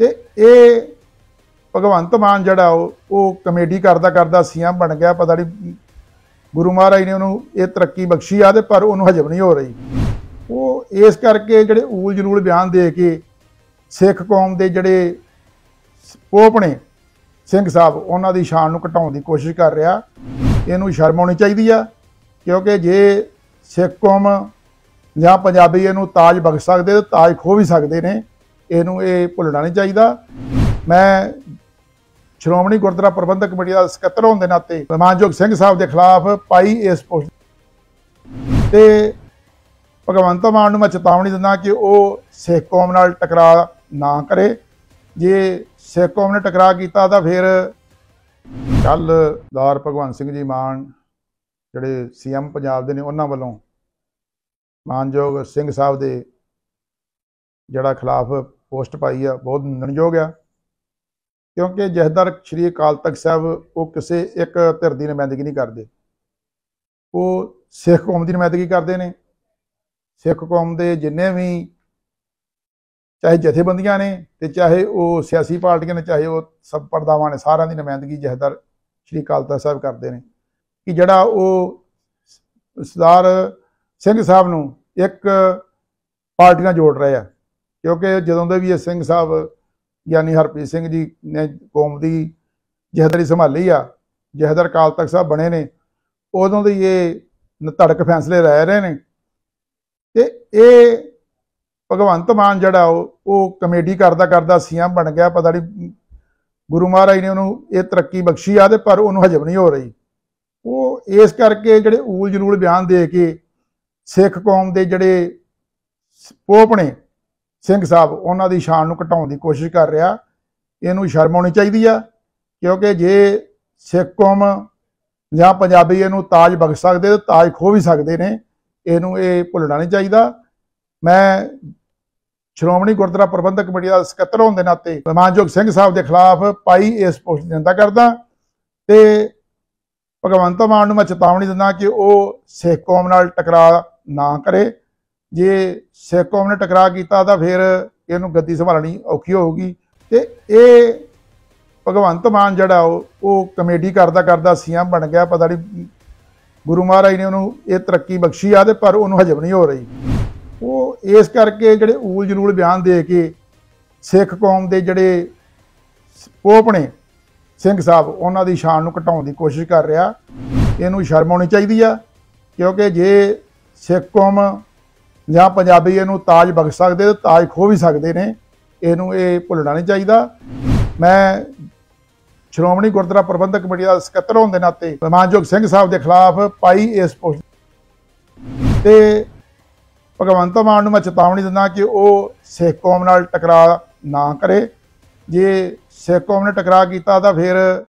ਤੇ ਇਹ ਭਗਵੰਤ ਮਾਨ ਜਿਹੜਾ ਉਹ ਉਹ ਕਮੇਡੀ ਕਰਦਾ ਕਰਦਾ ਸੀਐਮ ਬਣ ਗਿਆ, ਪਤਾ ਨਹੀਂ ਗੁਰੂ ਮਹਾਰਾਜ ਨੇ ਉਹਨੂੰ ਇਹ ਤਰੱਕੀ ਬਖਸ਼ੀ ਆ ਤੇ ਪਰ ਉਹਨੂੰ ਹਜਮ ਨਹੀਂ ਹੋ ਰਹੀ। ਉਹ ਇਸ ਕਰਕੇ ਜਿਹੜੇ ਊਲ ਜਲੂਲ ਬਿਆਨ ਦੇ ਕੇ ਸਿੱਖ ਕੌਮ ਦੇ ਜਿਹੜੇ ਪੋਪ ਨੇ, ਸਿੰਘ ਸਾਹਿਬ, ਉਹਨਾਂ ਦੀ ਸ਼ਾਨ ਨੂੰ ਘਟਾਉਣ ਦੀ ਕੋਸ਼ਿਸ਼ ਕਰ ਰਿਹਾ। ਇਹਨੂੰ ਸ਼ਰਮ ਆਉਣੀ ਚਾਹੀਦੀ ਆ, ਕਿਉਂਕਿ ਜੇ ਸਿੱਖ ਕੌਮ ਜਾਂ ਪੰਜਾਬੀ ਇਹਨੂੰ ਤਾਜ ਬਖਸ਼ ਸਕਦੇ ਤੇ ਤਾਜ ਖੋ ਵੀ ਸਕਦੇ ਨੇ ਇਹਨੂੰ ਇਹ ਭੁੱਲਣਾ ਨਹੀਂ ਚਾਹੀਦਾ। ਮੈਂ ਸ਼੍ਰੋਮਣੀ ਗੁਰਦੁਆਰਾ ਪ੍ਰਬੰਧਕ ਕਮੇਟੀ ਦਾ ਸਕੱਤਰ ਹੋਣ ਦੇ ਨਾਤੇ ਮਾਨਯੋਗ ਸਿੰਘ ਸਾਹਿਬ ਦੇ ਖਿਲਾਫ ਪਾਈ ਇਸ ਪੋਸਟ ਤੇ ਭਗਵੰਤ ਮਾਨ ਨੂੰ ਮੈਂ ਚੇਤਾਵਨੀ ਦਿੰਦਾ ਕਿ ਉਹ ਸਿੱਖ ਕੌਮ ਨਾਲ ਟਕਰਾਅ ਨਾ ਕਰੇ। ਜੇ ਸਿੱਖ ਕੌਮ ਨੇ ਟਕਰਾਅ ਕੀਤਾ ਤਾਂ ਫਿਰ ਕੱਲ ਦਾਰ ਭਗਵੰਤ ਸਿੰਘ ਜੀ ਮਾਨ, ਜਿਹੜੇ ਸੀਐਮ ਪੰਜਾਬ ਦੇ ਨੇ, ਉਹਨਾਂ ਵੱਲੋਂ ਮਾਨਯੋਗ ਸਿੰਘ ਸਾਹਿਬ ਦੇ ਜਿਹੜਾ ਖਿਲਾਫ ਪੋਸਟ ਪਾਈ ਆ, ਬਹੁਤ ਨਿੰਦਣਯੋਗ ਆ। ਕਿਉਂਕਿ ਜਹਦਰ ਸ਼੍ਰੀ ਅਕਾਲ ਤਖਤ ਸਾਹਿਬ, ਉਹ ਕਿਸੇ ਇੱਕ ਧਿਰ ਦੀ ਨੁਮਾਇੰਦਗੀ ਨਹੀਂ ਕਰਦੇ। ਉਹ ਸਿੱਖ ਕੌਮ ਦੀ ਨੁਮਾਇੰਦਗੀ ਕਰਦੇ ਨੇ। ਸਿੱਖ ਕੌਮ ਦੇ ਜਿੰਨੇ ਵੀ ਚਾਹੇ ਜਥੇਬੰਦੀਆਂ ਨੇ ਤੇ ਚਾਹੇ ਉਹ ਸਿਆਸੀ ਪਾਰਟੀਆਂ ਨੇ, ਚਾਹੇ ਉਹ ਸਭ ਪਰਦਾਵਾਂ ਨੇ, ਸਾਰਿਆਂ ਦੀ ਨੁਮਾਇੰਦਗੀ ਜਹਦਰ ਸ਼੍ਰੀ ਅਕਾਲ ਤਖਤ ਸਾਹਿਬ ਕਰਦੇ ਨੇ। ਕਿ ਜਿਹੜਾ ਉਹ ਸਰਦਾਰ ਸਿੰਘ ਸਾਹਿਬ ਨੂੰ ਇੱਕ ਪਾਰਟੀਆਂ ਜੋੜ ਰਹੇ ਆ। ਕਿਉਂਕਿ ਜਦੋਂ ਦੇ ਵੀ ਇਹ ਸਿੰਘ ਸਾਹਿਬ, ਯਾਨੀ ਹਰਪ੍ਰੀਤ ਸਿੰਘ ਜੀ ਨੇ ਕੌਮ ਦੀ ਜਹਦਰੀ ਸੰਭਾਲੀ ਆ ਜਹਦਰ ਕਾਲ ਤੱਕ ਸਾਹਿਬ ਬਣੇ ਨੇ, ਉਦੋਂ ਦੇ ਇਹ ਧੜਕ ਫੈਸਲੇ ਲੈ ਰਹੇ ਨੇ। ਤੇ ਇਹ ਭਗਵੰਤ ਮਾਨ ਜਿਹੜਾ ਉਹ ਕਮੇਡੀ ਕਰਦਾ ਕਰਦਾ ਸੀਐਮ ਬਣ ਗਿਆ, ਪਤਾ ਨਹੀਂ ਗੁਰੂ ਮਹਾਰਾਜ ਨੇ ਉਹਨੂੰ ਇਹ ਤਰੱਕੀ ਬਖਸ਼ੀ ਆ ਤੇ ਪਰ ਉਹਨੂੰ ਹਜਮ ਨਹੀਂ ਹੋ ਰਹੀ। ਉਹ ਇਸ ਕਰਕੇ ਜਿਹੜੇ ਊਲ ਜਲੂਲ ਬਿਆਨ ਦੇ ਕੇ ਸਿੱਖ ਕੌਮ ਦੇ ਜਿਹੜੇ ਪੋਪ ਨੇ ਸਿੰਘ ਸਾਹਿਬ, ਉਹਨਾਂ ਦੀ ਸ਼ਾਨ ਨੂੰ ਘਟਾਉਣ ਦੀ ਕੋਸ਼ਿਸ਼ ਕਰ ਰਿਹਾ। ਇਹਨੂੰ ਸ਼ਰਮ ਆਉਣੀ ਚਾਹੀਦੀ ਆ, ਕਿਉਂਕਿ ਜੇ ਸਿੱਖ ਕੌਮ ਜਾਂ ਪੰਜਾਬੀ ਇਹਨੂੰ ਤਾਜ ਬਖਸ਼ ਸਕਦੇ ਤੇ ਤਾਜ ਖੋ ਵੀ ਸਕਦੇ ਨੇ, ਇਹਨੂੰ ਇਹ ਭੁੱਲਣਾ ਨਹੀਂ ਚਾਹੀਦਾ। ਮੈਂ ਸ਼੍ਰੋਮਣੀ ਗੁਰਦੁਆਰਾ ਪ੍ਰਬੰਧਕ ਕਮੇਟੀ ਦਾ ਸਕੱਤਰ ਹੋਣ ਦੇ ਨਾਤੇ ਮਾਨਯੋਗ ਸਿੰਘ ਸਾਹਿਬ ਦੇ ਖਿਲਾਫ ਪਾਈ ਇਸ ਪੋਸਟ ਦੀ ਨਿੰਦਾ ਕਰਦਾ ਤੇ ਭਗਵੰਤ ਮਾਨ ਨੂੰ ਮੈਂ ਚੇਤਾਵਨੀ ਦਿੰਦਾ ਕਿ ਉਹ ਸਿੱਖ ਕੌਮ ਨਾਲ ਟਕਰਾਅ ਨਾ ਕਰੇ। ਜੇ ਸਿੱਖ ਕੌਮ ਨੇ ਟਕਰਾਅ ਕੀਤਾ ਤਾਂ ਫਿਰ ਇਹਨੂੰ ਗੱਦੀ ਸੰਭਾਲਣੀ ਔਖੀ ਹੋਊਗੀ। ਤੇ ਇਹ ਭਗਵੰਤ ਮਾਨ ਜਿਹੜਾ ਉਹ ਉਹ ਕਮੇਡੀ ਕਰਦਾ ਕਰਦਾ ਸੀਐਮ ਬਣ ਗਿਆ। ਪਤਾ ਨਹੀਂ ਗੁਰੂ ਮਹਾਰਾਜ ਨੇ ਉਹਨੂੰ ਇਹ ਤਰੱਕੀ ਬਖਸ਼ੀ ਆ ਤੇ ਪਰ ਉਹਨੂੰ ਹਜਮ ਨਹੀਂ ਹੋ ਰਹੀ। ਉਹ ਇਸ ਕਰਕੇ ਜਿਹੜੇ ਊਲ ਜਲੂਲ ਬਿਆਨ ਦੇ ਕੇ ਸਿੱਖ ਕੌਮ ਦੇ ਜਿਹੜੇ ਪੋਪ ਨੇ ਸਿੰਘ ਸਾਹਿਬ, ਉਹਨਾਂ ਦੀ ਸ਼ਾਨ ਨੂੰ ਘਟਾਉਣ ਦੀ ਕੋਸ਼ਿਸ਼ ਕਰ ਰਿਹਾ। ਇਹਨੂੰ ਸ਼ਰਮ ਆਉਣੀ ਚਾਹੀਦੀ ਆ, ਕਿਉਂਕਿ ਜੇ ਸਿੱਖ ਕੌਮ ਜਾਂ ਪੰਜਾਬੀ ਇਹਨੂੰ ਤਾਜ ਬਖ ਸਕਦੇ ਤੇ ਤਾਜ ਖੋ ਵੀ ਸਕਦੇ ਨੇ, ਇਹਨੂੰ ਇਹ ਭੁੱਲਣਾ ਨਹੀਂ ਚਾਹੀਦਾ। ਮੈਂ ਸ਼੍ਰੋਮਣੀ ਗੁਰਦੁਆਰਾ ਪ੍ਰਬੰਧਕ ਕਮੇਟੀ ਦਾ ਸਕੱਤਰ ਹੋਣ ਦੇ ਨਾਤੇ ਮਾਨਯੋਗ ਸਿੰਘ ਸਾਹਿਬ ਦੇ ਖਿਲਾਫ ਪਾਈ ਇਸ ਪੋਸਟ ਤੇ ਭਗਵੰਤ ਮਾਨ ਨੂੰ ਮੈਂ ਚੇਤਾਵਨੀ ਦਿੰਦਾ ਕਿ ਉਹ ਸਿੱਖ ਕੌਮ ਨਾਲ ਟਕਰਾਅ ਨਾ ਕਰੇ। ਜੇ ਸਿੱਖ ਕੌਮ ਨੇ ਟਕਰਾਅ ਕੀਤਾ ਤਾਂ ਫਿਰ